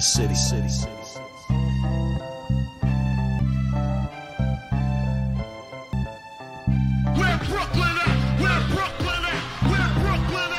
the city. city. Where Brooklyn at? Where Brooklyn at? Where Brooklyn?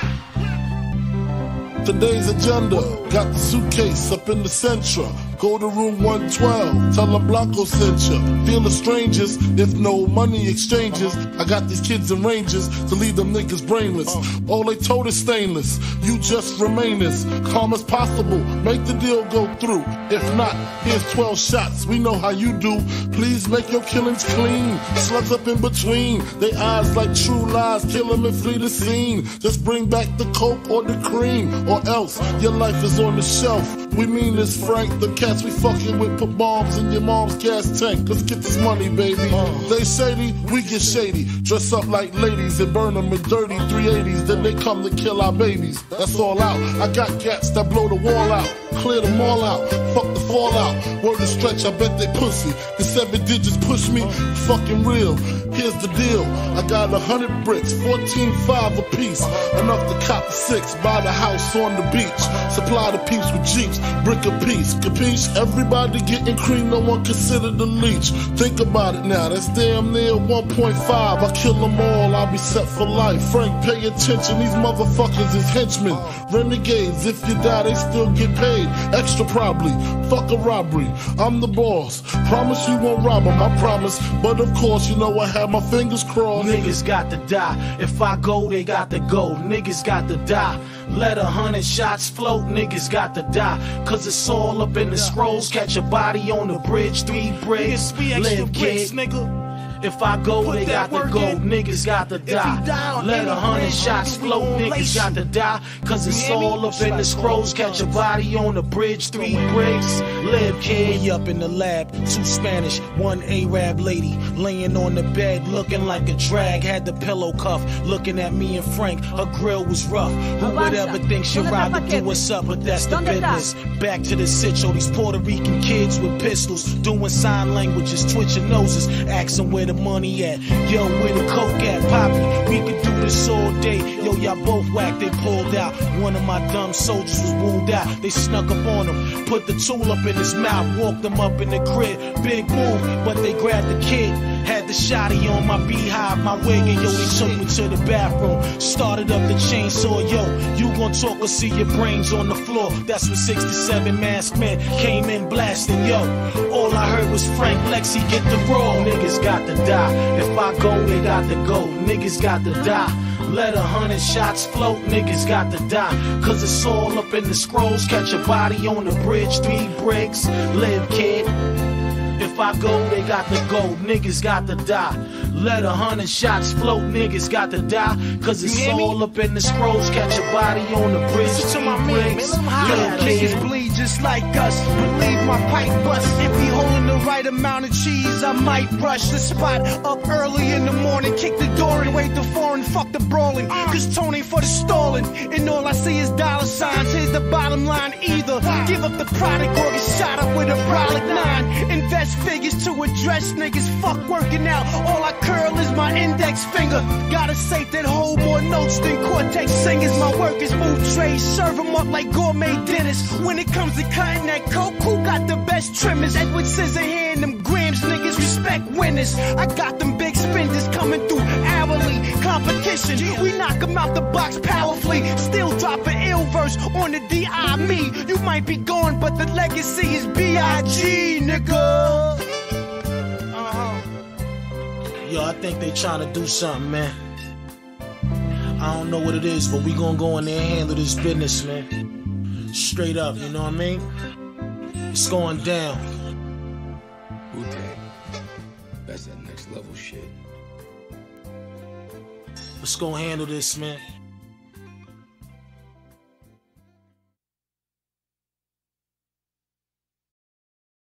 Today's agenda got the suitcase up in the Sentra. Go to room 112, tell them Blanco sent ya. Feel the strangers if no money exchanges. I got these kids in ranges to leave them niggas brainless. All they told is stainless. You just remain as calm as possible. Make the deal go through. If not, here's 12 shots. We know how you do. Please make your killings clean. Slugs up in between. They eyes like true lies. Kill them and flee the scene. Just bring back the coke or the cream. Or else your life is on the shelf. We mean this, Frank. The cats we fucking with put bombs in your mom's gas tank. Let's get this money, baby. Uh. They shady, we get shady. Dress up like ladies and burn them in dirty 380s. Then they come to kill our babies. That's all out. I got cats that blow the wall out. Clear them all out. Fuck the fallout. Word to stretch, I bet they pussy. The seven digits push me. Fucking real. Here's the deal. I got a hundred bricks, 14 five a piece. Enough to cop a six, buy the house on the beach. Supply the peeps with jeeps, brick a piece. Capiche? Everybody getting cream, no one considered the leech. Think about it now, that's damn near 1.5. I kill them all, I'll be set for life. Frank, pay attention, these motherfuckers is henchmen. Renegades, if you die, they still get paid. Extra probably, fuck a robbery. I'm the boss, promise you won't rob them, I promise. But of course, you know I have my fingers crossed. Niggas got to die. If I go, they got to go. Niggas got to die. Let a hundred shots float. Niggas got to die. Cause it's all up in the scrolls. Catch a body on the bridge. Three bricks. Live kid. nigga. If I go, Put they got to work go. in. Niggas got to die. die Let a hundred bridge, shots we float. Niggas got to die. Cause it's all up in the scrolls. Catch a body on the bridge. Three bricks. Live kid. We up in the lab, two Spanish, one Arab lady, laying on the bed, looking like a drag. Had the pillow cuff, looking at me and Frank. Her grill was rough. Who would ever think she'd ¿Dónde rather do what's up? But that's the business. Back to the sitcho, these Puerto Rican kids with pistols, doing sign languages, twitching noses, asking where the money at. Yo, where the coke at, Poppy? We could do this all day. Yo, y'all both whack, they pulled out. One of my dumb soldiers was wounded out. They snuck up on him, put the tool up in his mouth, walked him up in the crib. Big move, but they grabbed the kid. Had the shotty on my beehive, my wig, and yo, they took me to the bathroom. Started up the chainsaw, yo, you gon' talk or see your brains on the floor. That's when 67 masked men came in blasting, yo. All I heard was Frank Lexi get the raw. Niggas got to die. If I go, they got to go. Niggas got to die. Let a hundred shots float. Niggas got to die. Cause it's all up in the scrolls. Catch a body on the bridge. Three bricks. Live, kid. If I go, they got to go. Niggas got to die. Let a hundred shots float. Niggas got to die. Cause it's You all up in the scrolls. Catch a body on the bridge. To my man, man, bricks. let 'em holler. Niggas bleed just like us. Believe my pipe bust. If we holding the right amount of cheese, I might brush the spot up early in the morning. Kick the door and foreign. Fuck the brawling. Cause Tony for the stalling. And all I see is dollar signs. Here's the bottom line. Either give up the product or get shot up with a brolic nine. Invest figures to address niggas. Fuck working out. All I curl is my index finger. Got a safe that hold more notes than Cortex singers. My work is move trays, serve 'em up like gourmet dinners. When it comes to cutting that coke, who got the best trimmers? Edward Scissorhand, them grams, niggas respect winners. I got them big spenders coming through hourly competition. We knock 'em out the box powerfully. Still drop an ill verse on the DI me. You might be gone, but the legacy is B.I.G. nigga. Uh-huh. Yo, I think they trying to do something, man. I don't know what it is, but we gonna go in there and handle this business, man. Straight up, you know what I mean? It's going down. Wu Tang. That's that next level shit. Let's go handle this, man.